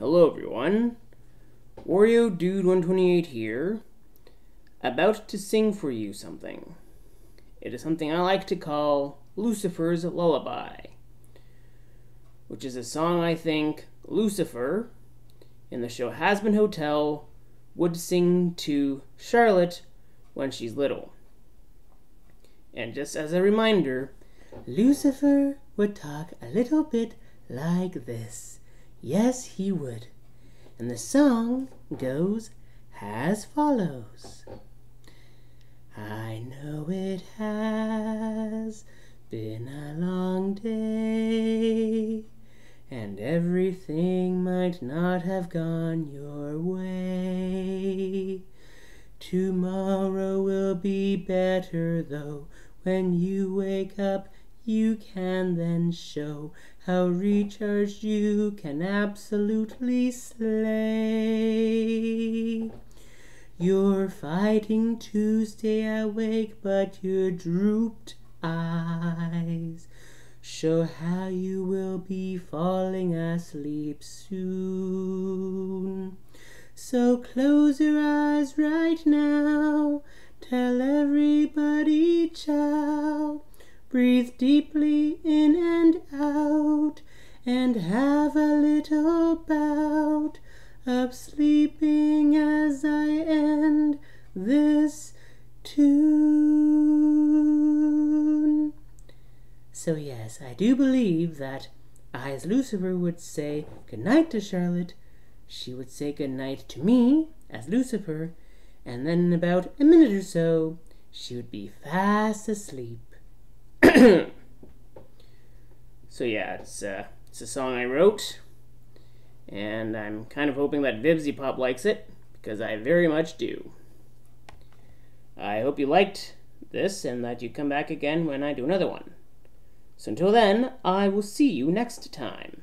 Hello everyone, Wario Dude 128 here, about to sing for you something. It is something I like to call Lucifer's Lullaby, which is a song I think Lucifer in the show Hazbin Hotel would sing to Charlotte when she's little. And just as a reminder, Lucifer would talk a little bit like this. Yes, he would. And the song goes as follows I know it has been a long day, and everything might not have gone your way. Tomorrow will be better, though, when you wake up you can then show how recharged you can absolutely slay. You're fighting to stay awake, but your drooped eyes show how you will be falling asleep soon. So close your eyes right now, tell everybody ciao. Breathe deeply in and out, and have a little bout of sleeping as I end this tune. So, yes, I do believe that I, as Lucifer, would say good night to Charlotte. She would say good night to me, as Lucifer, and then in about a minute or so, she would be fast asleep. so yeah, it's uh, it's a song I wrote, and I'm kind of hoping that Vivziepop likes it because I very much do. I hope you liked this and that you come back again when I do another one. So until then, I will see you next time.